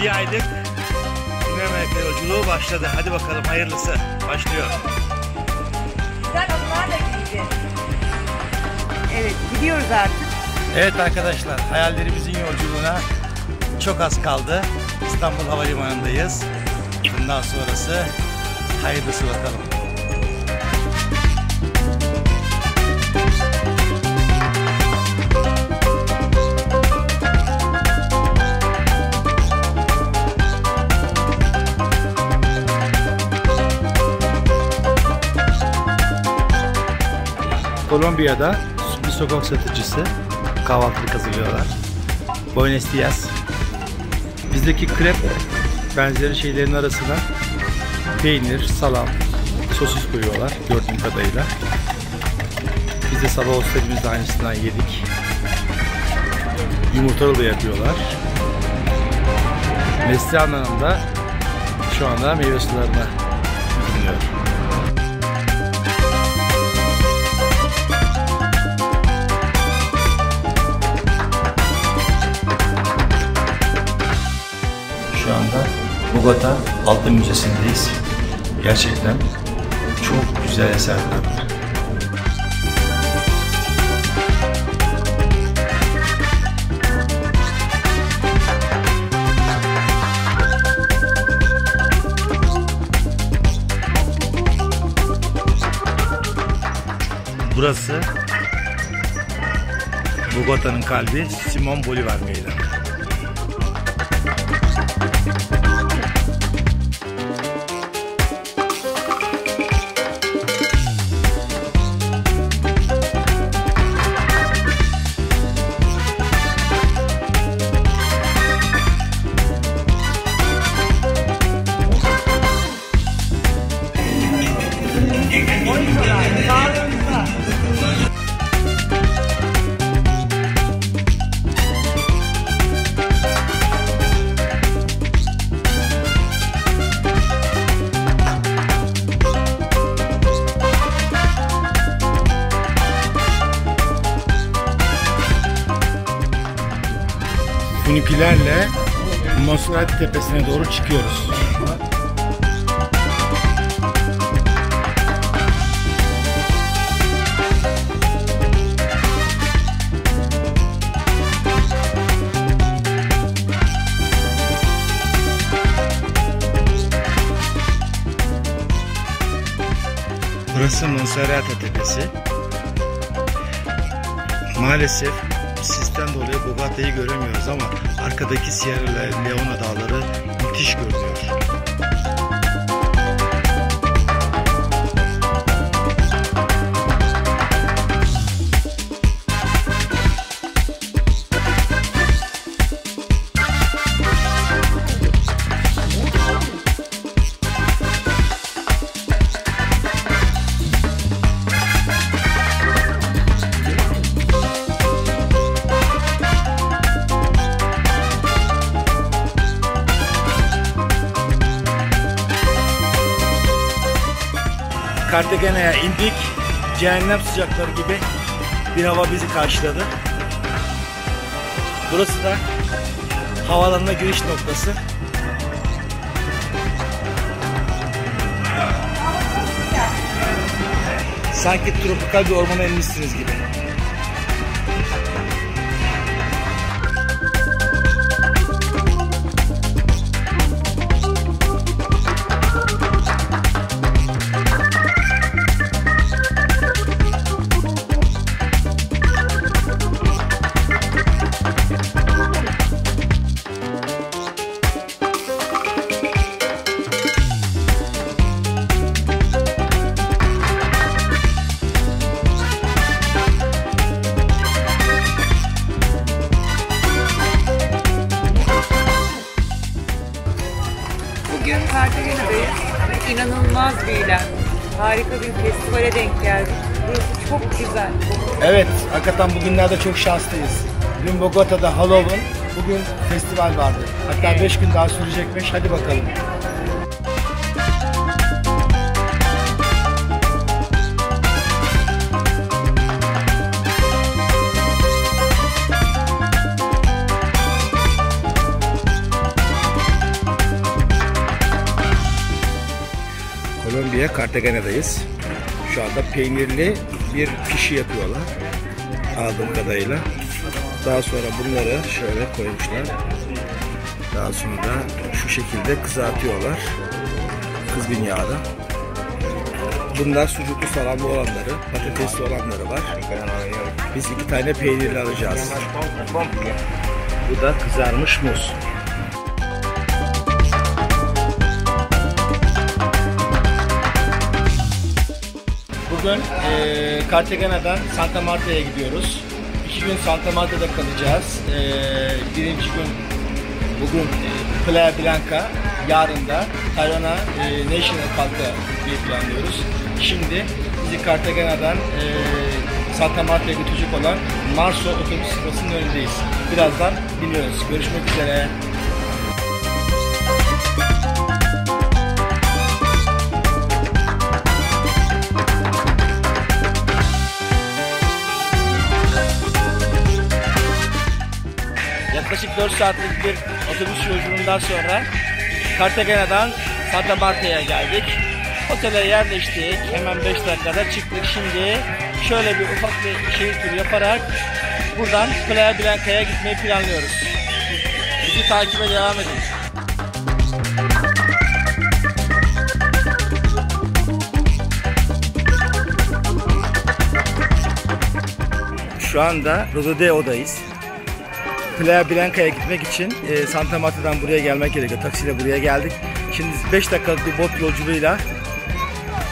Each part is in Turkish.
Bir aylık Güney Amerika yolculuğu başladı. Hadi bakalım hayırlısı. Başlıyor. Güzel da giydi. Evet gidiyoruz artık. Evet arkadaşlar, hayallerimizin yolculuğuna çok az kaldı. İstanbul Havalimanı'ndayız. Bundan sonrası hayırlısı bakalım. Kolombiya'da bir sokak satıcısı kahvaltılık hazırlıyorlar. Buenos Dias. Bizdeki krep benzeri şeylerin arasına peynir, salam, sosis koyuyorlar gördüğüm kadarıyla. Biz de sabah hostelimiz de aynısından yedik. Yumurtalı da yapıyorlar. Neslihan Hanım da şu anda meyve sularına Bogota Altın Müzesi'ndeyiz. Gerçekten çok güzel eserler. Burası Bogota'nın kalbi Simon Bolivar Meydanı. Funikilerle Monserrate tepesine doğru çıkıyoruz. Burası Monserrate Tepesi. Maalesef sisten dolayı Bogota'yı göremiyoruz ama arkadaki Sierra Leone dağları müthiş görünüyor. Cartagena'ya indik. Cehennem sıcakları gibi bir hava bizi karşıladı. Burası da havalanına giriş noktası. Sanki tropikal bir ormana inmişsiniz gibi. Harika bir festivale denk geldik. Burası çok güzel. Evet, hakikaten bugünlerde çok şanslıyız. Dün Bogota'da Halloween, bugün festival vardı. Hatta 5 gün daha sürecekmiş. Hadi bakalım. Türkiye, Cartagena'dayız. Şu anda peynirli bir pişi yapıyorlar. Aldığım kadarıyla. Daha sonra bunları şöyle koymuşlar. Daha sonra şu şekilde kızartıyorlar. Kızgın yağda. Bunlar sucuklu salamlı olanları, patatesli olanları var. Biz iki tane peynirli alacağız. Bu da kızarmış muz. Bugün eee Cartagena'dan Santa Marta'ya gidiyoruz. İki gün Santa Marta'da kalacağız. Eee, birinci gün bugün eee, Playa Blanca, yarın da Tayrona eee, National Park'a bir planlıyoruz. Şimdi bizi Cartagena'dan eee, Santa Marta'ya götürecek olan Marso otobüs sırasının önündeyiz. Birazdan biniyoruz. Görüşmek üzere. 4 saatlik bir otobüs yolculuğundan sonra Cartagena'dan Santa Marta'ya geldik. Otele yerleştik. Hemen 5 dakikada çıktık. Şimdi şöyle bir ufak bir şehir turu yaparak buradan Playa Blanca'ya gitmeyi planlıyoruz. Bizi takibe devam edin. Şu anda Rododeo'dayız. Playa Blanca'ya gitmek için e, Santa Marta'dan buraya gelmek gerekiyor. Taksiyle buraya geldik. Şimdi 5 dakikalık bir bot yolculuğuyla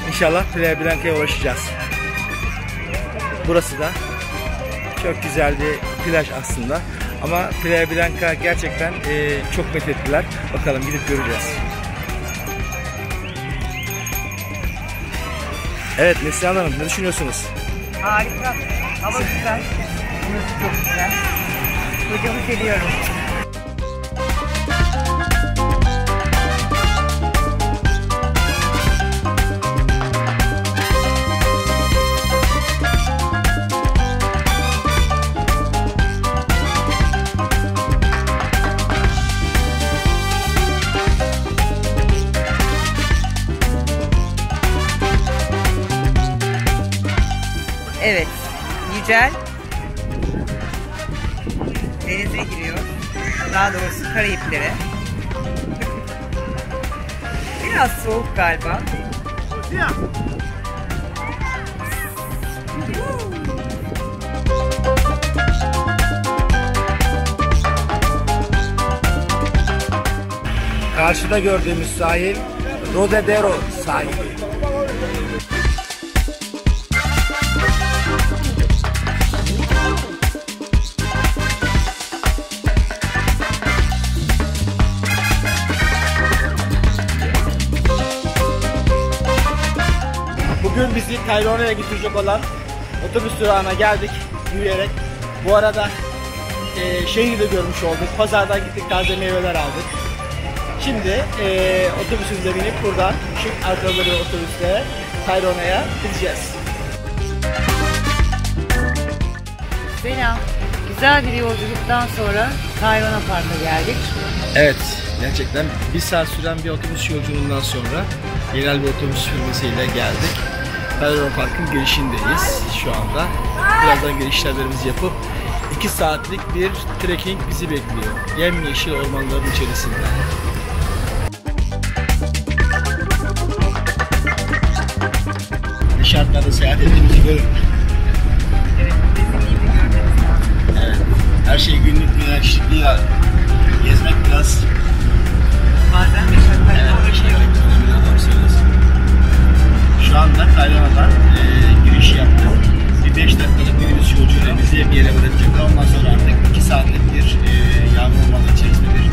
inşallah Playa Blanca'ya ulaşacağız. Burası da çok güzel bir plaj aslında. Ama Playa Blanca gerçekten e, çok methettiler. Bakalım gidip göreceğiz. Evet Neslihan Hanım ne düşünüyorsunuz? Harika. Hava güzel. Burası çok güzel. Hocamı seviyorum. Biraz soğuk galiba. Karşıda gördüğümüz sahil Rodadero sahili. Bugün bizi Tayrona'ya götürecek olan otobüs durağına geldik yürüyerek. Bu arada e, şehri de görmüş olduk. Pazardan gittik taze meyveler aldık. Şimdi e, otobüsümüze binip buradan şık arkalı bir otobüsle Tayrona'ya gideceğiz. Selam. Güzel bir yolculuktan sonra Tayrona Park'a geldik. Evet, gerçekten bir saat süren bir otobüs yolculuğundan sonra yerel bir otobüs firmasıyla geldik. Tayrona Park'ın girişindeyiz şu anda. Birazdan giriş işlemlerimizi yapıp 2 saatlik bir trekking bizi bekliyor. Yemyeşil ormanların içerisinde. Şartlarda seyahat ettiğimizi görün. Evet. Her şey günlük güneşlikliğiyle gezmek biraz Bazen meşakkatli Evet, şey. Şu anda Tayland'dan e, giriş yaptık. Bir 5 dakikalık minibüs yolculuğuyla bizi bir yere bırakacaklar. Ondan sonra artık 2 saatlik bir e, yağmur ormanı içerisinde bir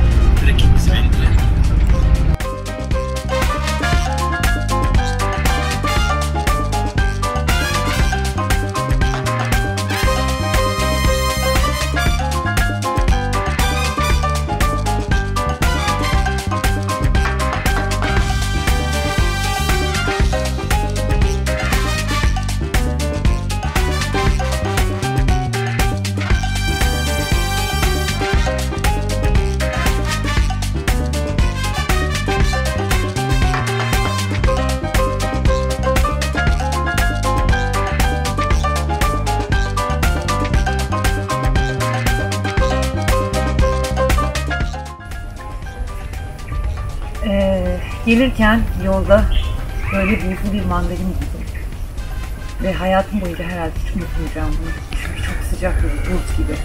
Gelirken yolda böyle buzlu bir mandalin buldum. Ve hayatım boyunca herhalde hiç unutmayacağım bunu. Çünkü çok sıcak ve buz gibi.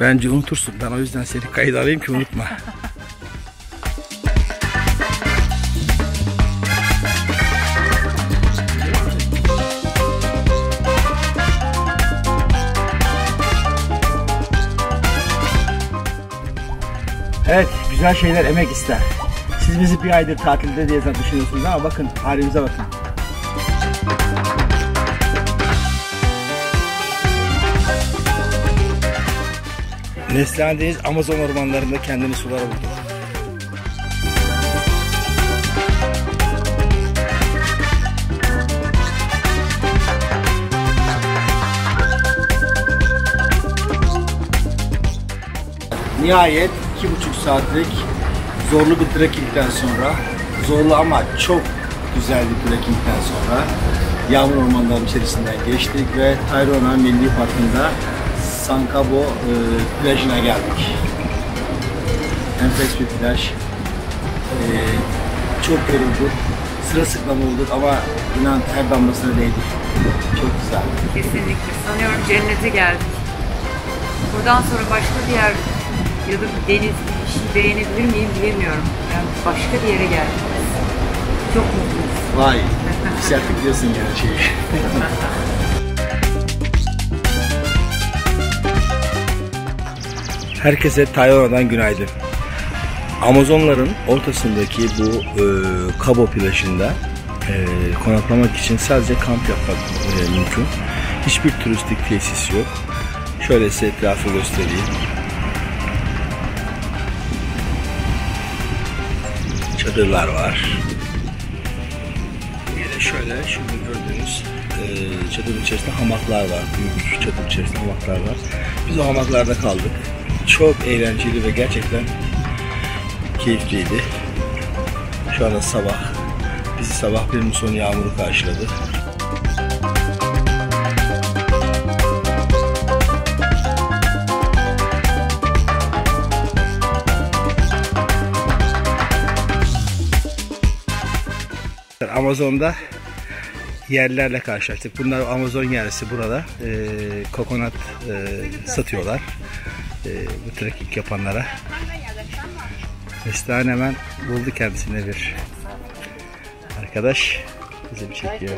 Bence unutursun. Ben o yüzden seni kayıt alayım ki unutma. Evet, güzel şeyler emek ister. Siz bizi bir aydır tatilde diye düşünüyorsunuz ama bakın halimize bakın. Neslihan'dayız. Amazon ormanlarında kendini sulara buldu. Nihayet iki buçuk saatlik zorlu bir trekkingden sonra, zorlu ama çok güzel bir trekkingden sonra yağmur ormanlarının içerisinden geçtik ve Tayrona Milli Parkı'nda San Cabo e, plajına geldik. Enfes bir plaj. E, çok yorulduk. Sırılsıklam olduk ama inan her damlasına değdik. Çok güzel. Kesinlikle. Sanıyorum cennete geldik. Buradan sonra başka bir yer ya da bir deniz beğenebilir miyim bilemiyorum. Yani başka bir yere geldik. Çok mutluyuz. Vay. Yükselttik diyorsun yani şeyi. Herkese Tayvan'dan günaydın. Amazonların ortasındaki bu e, Cabo plajında e, konaklamak için sadece kamp yapmak e, mümkün. Hiçbir turistik tesis yok. Şöyle size etrafı göstereyim. Çadırlar var. De şöyle şimdi gördüğünüz e, çadırın içerisinde hamaklar var. Büyük çadır içerisinde hamaklar var. Biz o hamaklarda kaldık. Çok eğlenceli ve gerçekten keyifliydi. Şu anda sabah. Bizi sabah bir muson yağmuru karşıladı. Amazon'da yerlerle karşılaştık. Bunlar Amazon yerlisi burada. E, kokonat e, satıyorlar. E, bu trekking yapanlara. Neslihan hemen buldu kendisine bir arkadaş. Bizi bir çekiyor.